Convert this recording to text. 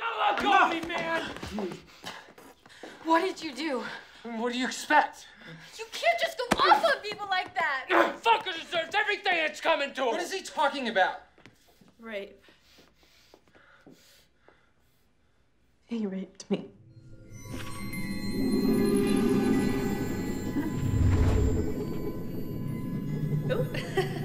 Gotta let go of me, man! What did you do? What do you expect? You can't just go off on people like that! Fucker deserves everything that's coming to him! What is he talking about? Rape. He raped me. Ooh.